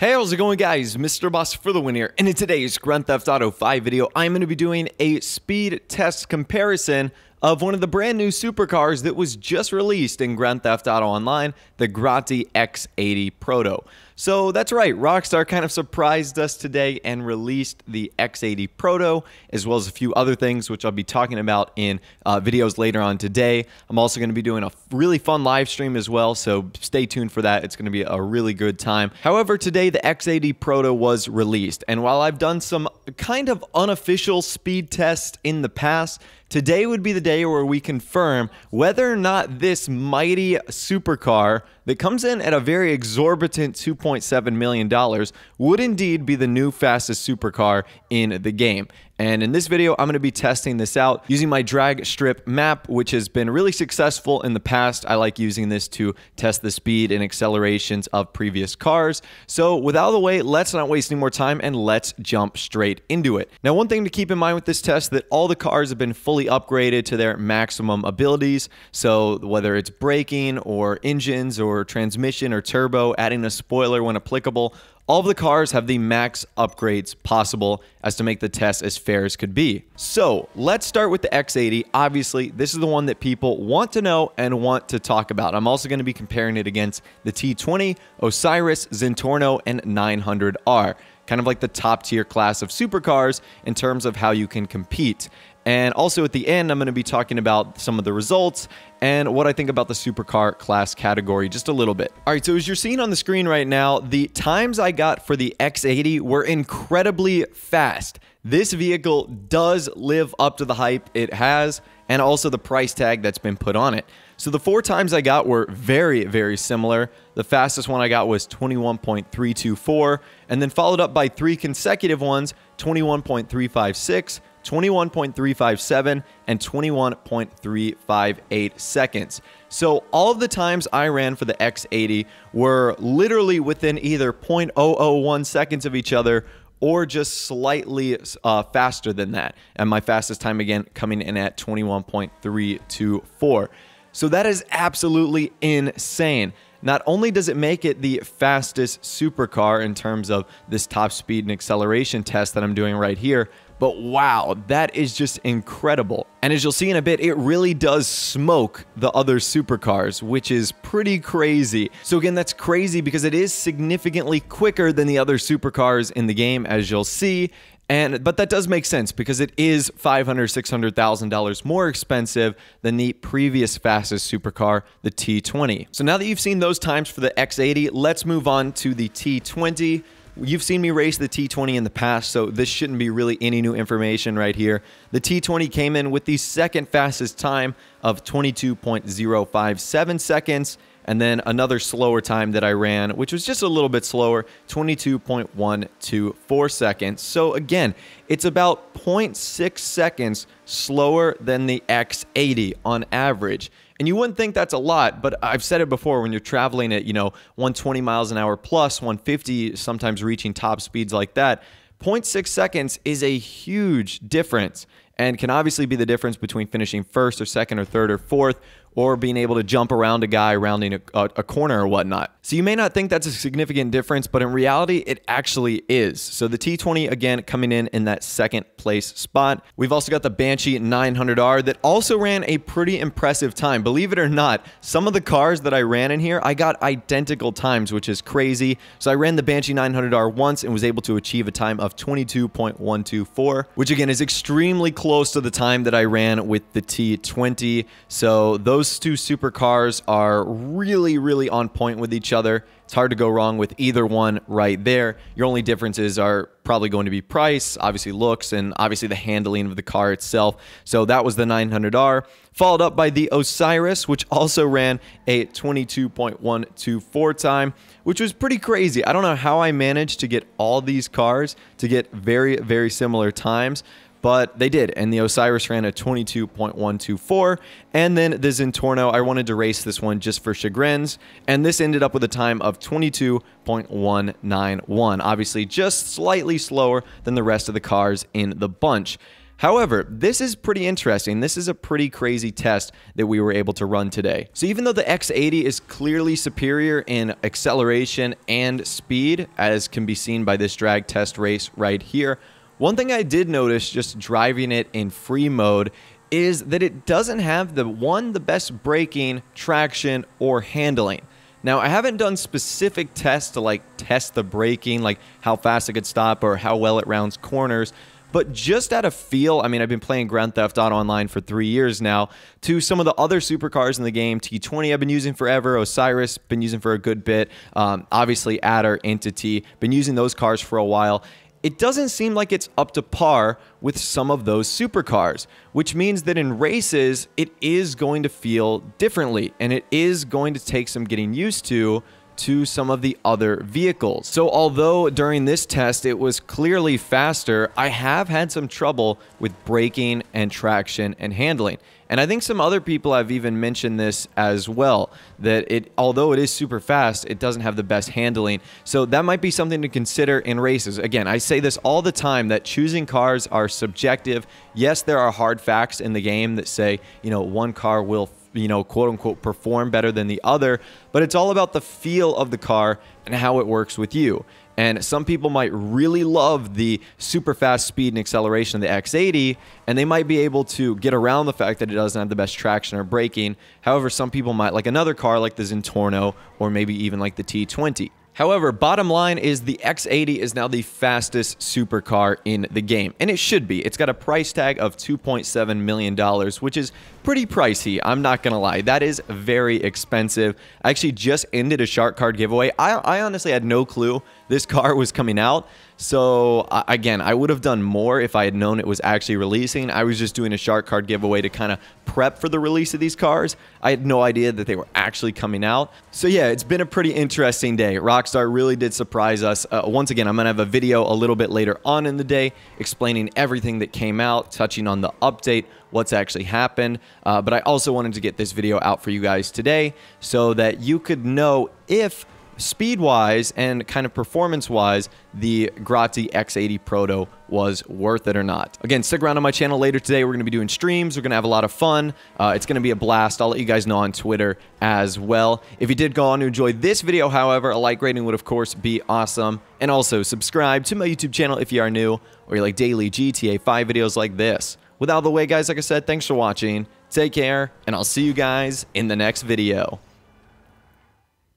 Hey, how's it going guys? Mr. Boss for the win here. And in today's Grand Theft Auto 5 video, I'm going to be doing a speed test comparison of one of the brand new supercars that was just released in Grand Theft Auto Online, the Grotti X80 Proto. So that's right, Rockstar kind of surprised us today and released the X80 Proto, as well as a few other things, which I'll be talking about in uh, videos later on today. I'm also going to be doing a really fun live stream as well, so stay tuned for that. It's going to be a really good time. However, today the X80 Proto was released, and while I've done some kind of unofficial speed tests in the past, Today would be the day where we confirm whether or not this mighty supercar that comes in at a very exorbitant $2.7 million would indeed be the new fastest supercar in the game. And in this video, I'm going to be testing this out using my drag strip map, which has been really successful in the past. I like using this to test the speed and accelerations of previous cars. So without the way, let's not waste any more time and let's jump straight into it. Now, one thing to keep in mind with this test that all the cars have been fully upgraded to their maximum abilities. So whether it's braking or engines or transmission or turbo, adding a spoiler when applicable, all of the cars have the max upgrades possible as to make the test as fair as could be. So let's start with the X80. Obviously, this is the one that people want to know and want to talk about. I'm also going to be comparing it against the T20, Osiris, Zentorno, and 900R kind of like the top tier class of supercars in terms of how you can compete. And also at the end, I'm going to be talking about some of the results and what I think about the supercar class category just a little bit. All right, so as you're seeing on the screen right now, the times I got for the X80 were incredibly fast. This vehicle does live up to the hype it has and also the price tag that's been put on it. So the four times I got were very, very similar. The fastest one I got was 21.324, and then followed up by three consecutive ones 21.356, 21.357, and 21.358 seconds. So all of the times I ran for the X80 were literally within either 0.001 seconds of each other or just slightly uh, faster than that. And my fastest time again coming in at 21.324. So that is absolutely insane. Not only does it make it the fastest supercar in terms of this top speed and acceleration test that I'm doing right here, but wow, that is just incredible. And as you'll see in a bit, it really does smoke the other supercars, which is pretty crazy. So again, that's crazy because it is significantly quicker than the other supercars in the game, as you'll see. And but that does make sense because it is five hundred, six hundred thousand dollars more expensive than the previous fastest supercar, the T20. So now that you've seen those times for the X80, let's move on to the T20. You've seen me race the T20 in the past, so this shouldn't be really any new information right here. The T20 came in with the second fastest time of 22.057 seconds, and then another slower time that I ran, which was just a little bit slower, 22.124 seconds. So again, it's about 0.6 seconds slower than the X80 on average. And you wouldn't think that's a lot, but I've said it before when you're traveling at, you know, 120 miles an hour plus 150, sometimes reaching top speeds like that, 0.6 seconds is a huge difference and can obviously be the difference between finishing first or second or third or fourth or being able to jump around a guy rounding a, a, a, corner or whatnot. So you may not think that's a significant difference, but in reality, it actually is. So the T20, again, coming in in that second place spot. We've also got the Banshee 900R that also ran a pretty impressive time. Believe it or not, some of the cars that I ran in here, I got identical times, which is crazy. So I ran the Banshee 900R once and was able to achieve a time of 22.124, which again is extremely close to the time that I ran with the T20. So those those two supercars are really, really on point with each other. It's hard to go wrong with either one right there. Your only differences are probably going to be price, obviously looks, and obviously the handling of the car itself. So that was the 900R, followed up by the Osiris, which also ran a 22.124 time, which was pretty crazy. I don't know how I managed to get all these cars to get very, very similar times but they did. And the Osiris ran a 22.124. And then the Zentorno, I wanted to race this one just for chagrins. And this ended up with a time of 22.191. Obviously, just slightly slower than the rest of the cars in the bunch. However, this is pretty interesting. This is a pretty crazy test that we were able to run today. So even though the X80 is clearly superior in acceleration and speed, as can be seen by this drag test race right here, one thing I did notice just driving it in free mode is that it doesn't have the one, the best braking, traction, or handling. Now, I haven't done specific tests to like test the braking, like how fast it could stop or how well it rounds corners, but just out of feel, I mean, I've been playing Grand Theft Auto Online for three years now, to some of the other supercars in the game. T20 I've been using forever, Osiris, been using for a good bit. Um, obviously, Adder, Entity, been using those cars for a while it doesn't seem like it's up to par with some of those supercars, which means that in races, it is going to feel differently and it is going to take some getting used to to some of the other vehicles. So although during this test it was clearly faster, I have had some trouble with braking and traction and handling. And I think some other people have even mentioned this as well that it although it is super fast, it doesn't have the best handling. So that might be something to consider in races. Again, I say this all the time that choosing cars are subjective. Yes, there are hard facts in the game that say, you know, one car will you know, quote unquote, perform better than the other, but it's all about the feel of the car and how it works with you. And some people might really love the super fast speed and acceleration of the X80, and they might be able to get around the fact that it doesn't have the best traction or braking. However, some people might like another car like the Zentorno or maybe even like the T20. However, bottom line is the X80 is now the fastest supercar in the game, and it should be. It's got a price tag of $2.7 million, which is pretty pricey. I'm not going to lie. That is very expensive. I actually just ended a shark card giveaway. I, I honestly had no clue this car was coming out. So again, I would have done more if I had known it was actually releasing. I was just doing a shark card giveaway to kind of prep for the release of these cars. I had no idea that they were actually coming out. So yeah, it's been a pretty interesting day. Rockstar really did surprise us. Uh, once again, I'm to have a video a little bit later on in the day explaining everything that came out, touching on the update, what's actually happened. Uh, but I also wanted to get this video out for you guys today so that you could know if speed wise and kind of performance wise, the Grotti X80 Proto was worth it or not. Again, stick around on my channel later today. We're going to be doing streams. We're going to have a lot of fun. Uh, it's going to be a blast. I'll let you guys know on Twitter as well. If you did go on to enjoy this video, however, a like rating would, of course, be awesome. And also, subscribe to my YouTube channel if you are new or you like daily GTA 5 videos like this. With out of the way, guys, like I said, thanks for watching. Take care, and I'll see you guys in the next video.